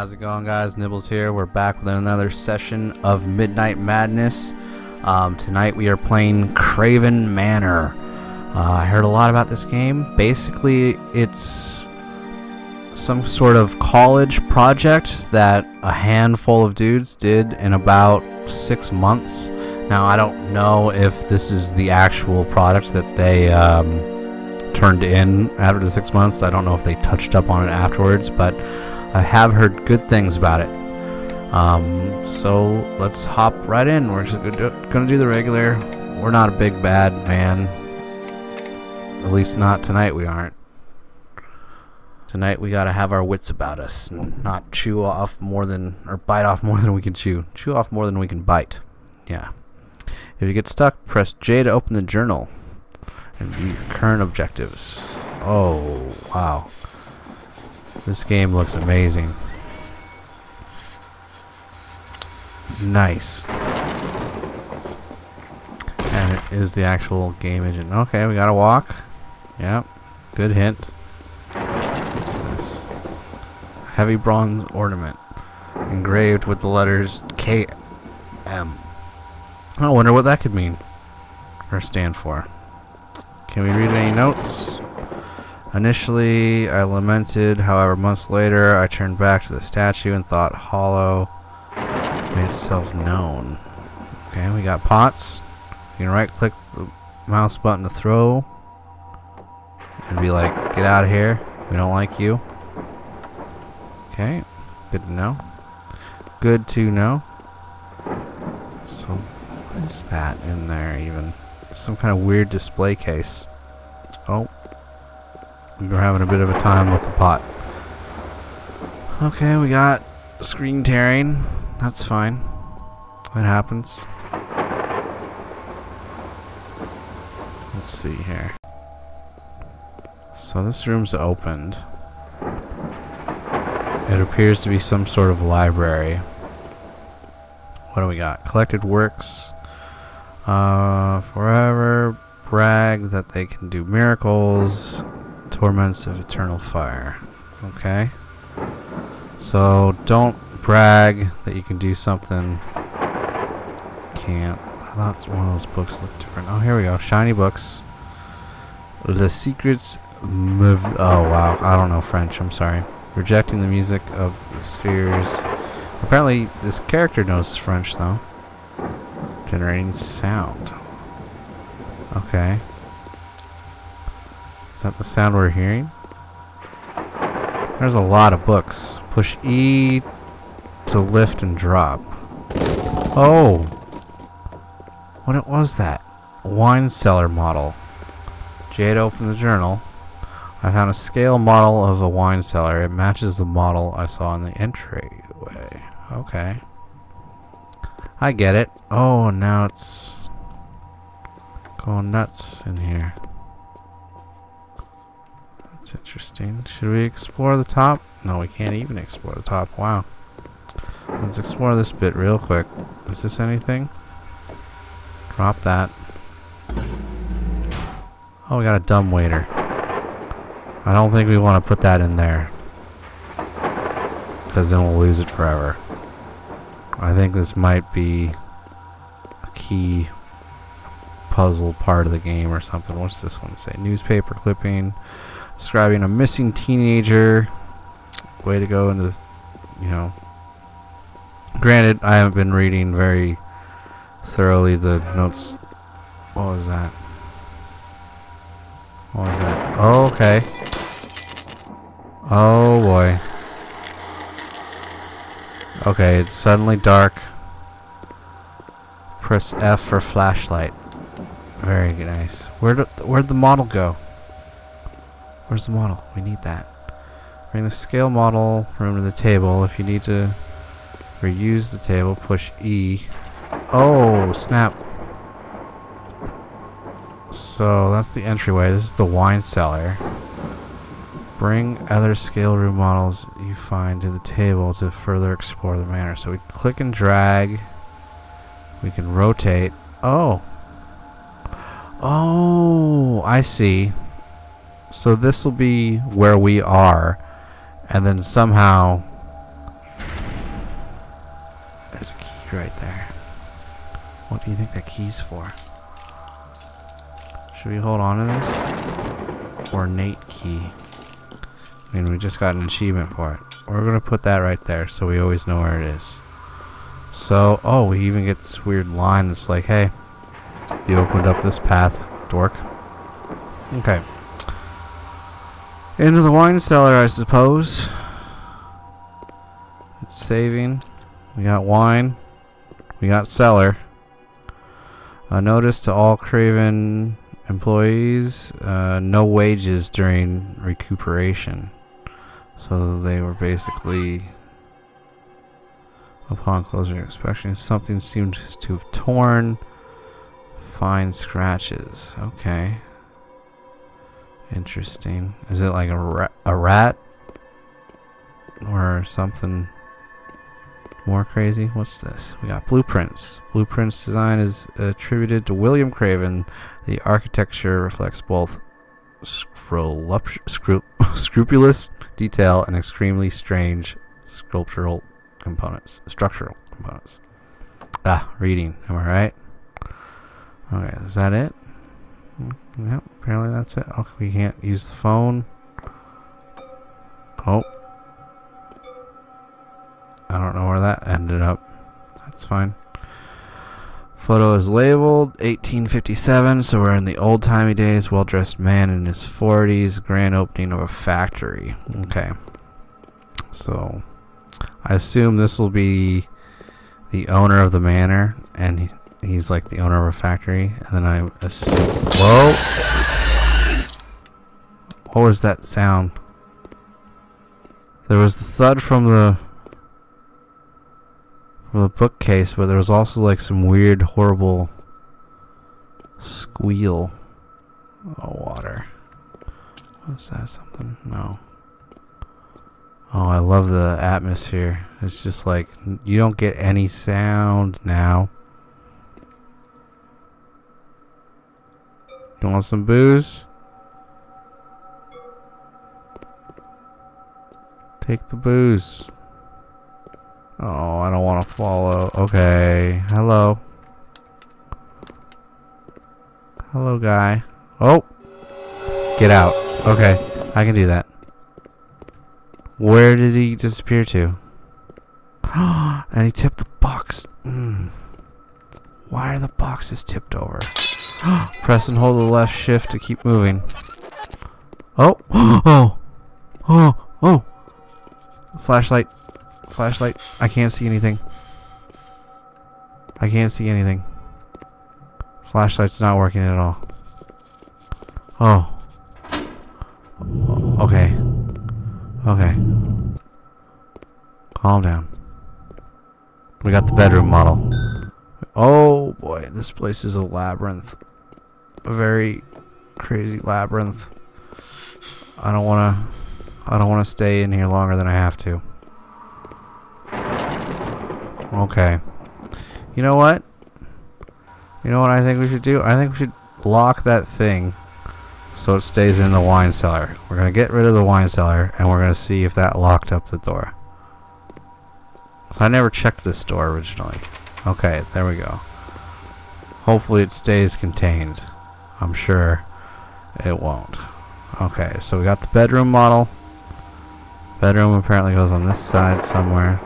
how's it going, guys? Nibbles here. We're back with another session of Midnight Madness. Um, tonight we are playing Kraven Manor. Uh, I heard a lot about this game. Basically, it's some sort of college project that a handful of dudes did in about six months. Now, I don't know if this is the actual product that they um, turned in after the six months. I don't know if they touched up on it afterwards, but I have heard good things about it. Um, so let's hop right in. We're gonna do the regular. We're not a big bad man. At least not tonight. We aren't. Tonight we gotta have our wits about us, and not chew off more than or bite off more than we can chew. Chew off more than we can bite. Yeah. If you get stuck, press J to open the journal and view your current objectives. Oh wow. This game looks amazing. Nice. And it is the actual game engine. Okay, we gotta walk. Yep. Good hint. What's this? Heavy bronze ornament. Engraved with the letters K M. I wonder what that could mean. Or stand for. Can we read any notes? Initially, I lamented, however, months later, I turned back to the statue and thought Hollow made itself known. Okay, we got pots. You can right click the mouse button to throw and be like, get out of here. We don't like you. Okay, good to know. Good to know. So, what is that in there even? Some kind of weird display case. Oh, we were having a bit of a time with the pot. Okay, we got screen tearing. That's fine. That happens. Let's see here. So this room's opened. It appears to be some sort of library. What do we got? Collected works. Uh, forever brag that they can do miracles torments of eternal fire. Okay. So don't brag that you can do something. Can't. I thought one of those books looked different. Oh, here we go. Shiny books. The Secrets. Mov oh, wow. I don't know French. I'm sorry. Rejecting the music of the spheres. Apparently, this character knows French, though. Generating sound. Okay. Is that the sound we're hearing? There's a lot of books. Push E to lift and drop. Oh! What was that? Wine cellar model. Jade opened the journal. I found a scale model of a wine cellar. It matches the model I saw in the entryway. Okay. I get it. Oh, now it's going nuts in here. That's interesting. Should we explore the top? No, we can't even explore the top. Wow. Let's explore this bit real quick. Is this anything? Drop that. Oh, we got a dumb waiter. I don't think we want to put that in there. Because then we'll lose it forever. I think this might be a key puzzle part of the game or something. What's this one say? Newspaper clipping describing a missing teenager. Way to go into the, you know. Granted, I haven't been reading very thoroughly the notes. What was that? What was that? Oh, okay. Oh boy. Okay, it's suddenly dark. Press F for flashlight. Very nice. Where where'd the model go? Where's the model? We need that. Bring the scale model room to the table. If you need to reuse the table, push E. Oh, snap. So that's the entryway. This is the wine cellar. Bring other scale room models you find to the table to further explore the manor. So we click and drag. We can rotate. Oh. Oh, I see. So this will be where we are, and then somehow there's a key right there. What do you think that key's for? Should we hold on to this? Ornate key. I mean, we just got an achievement for it. We're going to put that right there so we always know where it is. So, oh, we even get this weird line that's like, hey, you opened up this path, dork. Okay. Into the wine cellar, I suppose. It's saving. We got wine. We got cellar. A notice to all Kraven employees, uh, no wages during recuperation. So they were basically, upon closer inspection, something seemed to have torn. Fine scratches. Okay. Interesting. Is it like a, ra a rat? Or something more crazy? What's this? We got blueprints. Blueprints design is attributed to William Kraven. The architecture reflects both scru scrupulous detail and extremely strange sculptural components, structural components. Ah, reading. Am I right? Okay, is that it? Yep, apparently that's it. Okay, we can't use the phone. Oh. I don't know where that ended up. That's fine. Photo is labeled 1857, so we're in the old-timey days. Well-dressed man in his 40s. Grand opening of a factory. Okay. So, I assume this will be the owner of the manor, and he's like the owner of a factory. And then I assume... Whoa! What was that sound? There was the thud from the from the bookcase, but there was also like some weird, horrible squeal. Oh, water. Was that something? No. Oh, I love the atmosphere. It's just like, you don't get any sound now. You want some booze? Take the booze. Oh, I don't want to follow. Okay. Hello. Hello, guy. Oh! Get out. Okay. I can do that. Where did he disappear to? and he tipped the box. Mm. Why are the boxes tipped over? Press and hold the left shift to keep moving. Oh! Oh! Oh! Oh! Flashlight. Flashlight. I can't see anything. I can't see anything. Flashlight's not working at all. Oh. Okay. Okay. Calm down. We got the bedroom model. Oh boy, this place is a labyrinth. A very crazy labyrinth. I don't want to I don't want to stay in here longer than I have to. Okay. You know what? You know what I think we should do? I think we should lock that thing so it stays in the wine cellar. We're going to get rid of the wine cellar and we're going to see if that locked up the door. So I never checked this door originally. Okay, there we go. Hopefully it stays contained. I'm sure it won't. Okay, so we got the bedroom model. Bedroom apparently goes on this side somewhere.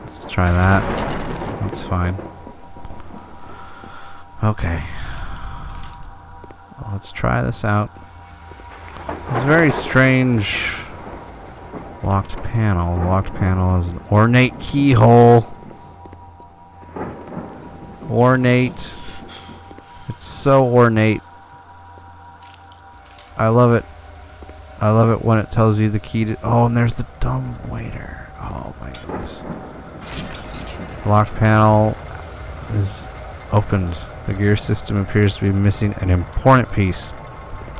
Let's try that. That's fine. Okay. Let's try this out. It's very strange locked panel. The locked panel is an ornate keyhole. Ornate. It's so ornate. I love it. I love it when it tells you the key to... Oh, and there's the dumb waiter. Oh my goodness. The locked panel is opened. The gear system appears to be missing an important piece.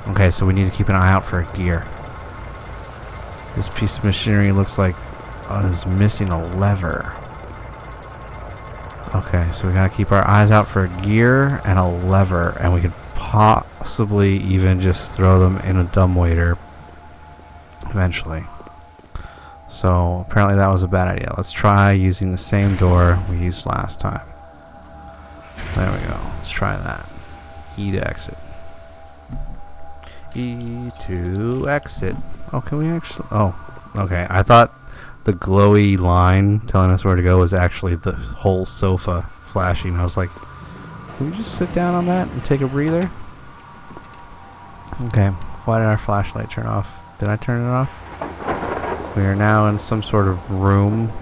Okay, so we need to keep an eye out for a gear. This piece of machinery looks like uh, is missing a lever. Okay, so we gotta keep our eyes out for a gear and a lever, and we could possibly even just throw them in a dumbwaiter eventually. So apparently that was a bad idea. Let's try using the same door we used last time. There we go. Let's try that. E to exit. E to exit. Oh, can we actually? Oh, okay. I thought the glowy line telling us where to go was actually the whole sofa flashing. I was like, can we just sit down on that and take a breather? Okay. Why did our flashlight turn off? Did I turn it off? We are now in some sort of room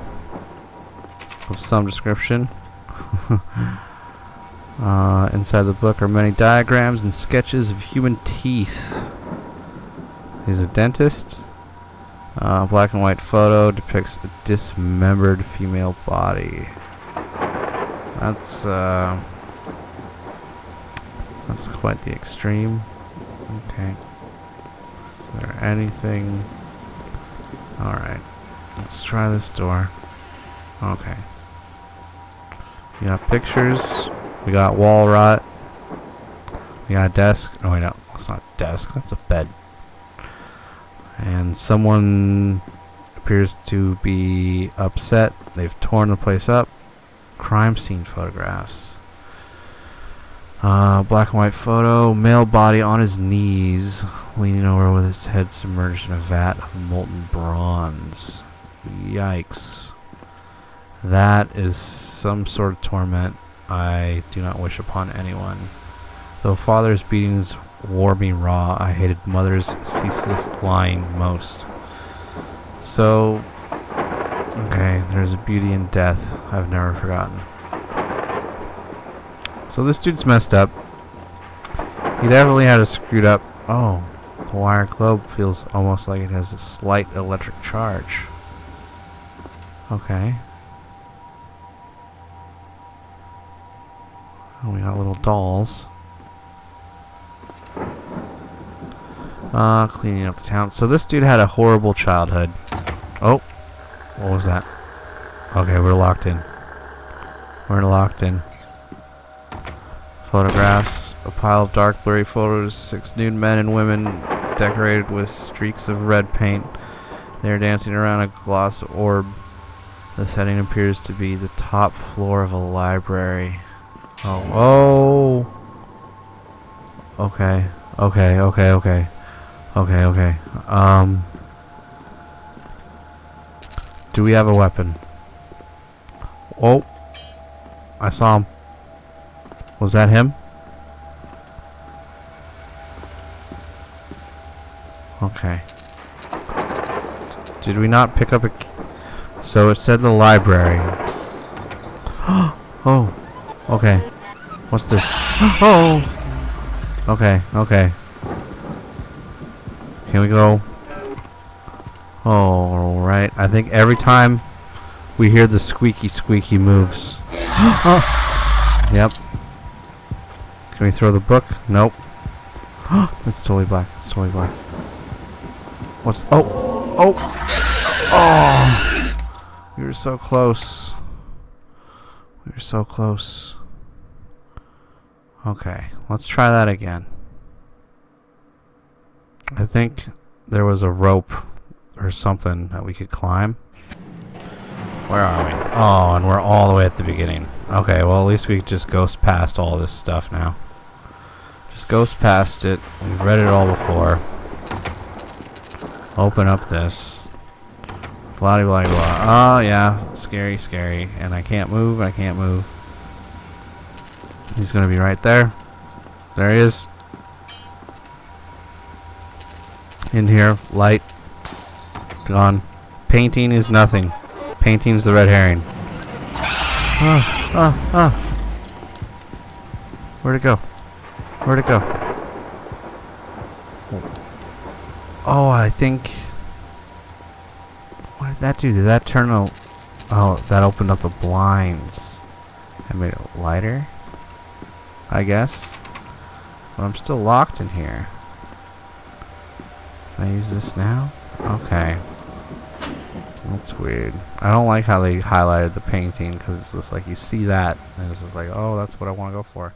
of some description. uh, inside the book are many diagrams and sketches of human teeth. He's a dentist. Uh, black and white photo depicts a dismembered female body. That's uh, that's quite the extreme. Okay. Is there anything? Alright. Let's try this door. Okay. We got pictures. We got wall rot. We got a desk. Oh, wait, no. That's not desk. That's a bed. And someone appears to be upset. They've torn the place up. Crime scene photographs. Uh, black and white photo. Male body on his knees, leaning over with his head submerged in a vat of molten bronze. Yikes. That is some sort of torment I do not wish upon anyone. Though father's beatings wore me raw, I hated mother's ceaseless lying most. So, okay, there's a beauty in death I've never forgotten. So this dude's messed up. He definitely had a screwed up. Oh, the wire globe feels almost like it has a slight electric charge. Okay. Oh, we got little dolls. Uh, cleaning up the town. So this dude had a horrible childhood. Oh, what was that? Okay, we're locked in. We're locked in. Photographs. A pile of dark, blurry photos. Six nude men and women decorated with streaks of red paint. They are dancing around a gloss orb. The setting appears to be the top floor of a library. Oh. Oh. Okay. Okay, okay, okay. Okay, okay. Um. Do we have a weapon? Oh. I saw him. Was that him? Okay. Did we not pick up a... So it said the library. oh. Okay. What's this? oh! Okay, okay. Can we go? Alright. I think every time we hear the squeaky squeaky moves. oh. Yep. Can we throw the book? Nope. it's totally black. It's totally black. What's... Oh! Oh! Oh! We were so close. We were so close. Okay. Let's try that again. I think there was a rope or something that we could climb. Where are we? Oh, and we're all the way at the beginning. Okay, well at least we just ghost past all this stuff now. Just goes past it. We've read it all before. Open up this. Blah blah blah. Oh yeah, scary, scary. And I can't move. I can't move. He's gonna be right there. There he is. In here, light. Gone. Painting is nothing. Painting's the red herring. Ah, ah, ah. Where'd it go? Where'd it go? Oh, I think... What did that do? Did that turn a... Oh, that opened up the blinds. I made it lighter? I guess. But I'm still locked in here. Can I use this now? Okay. That's weird. I don't like how they highlighted the painting because it's just like you see that and it's just like, oh, that's what I want to go for.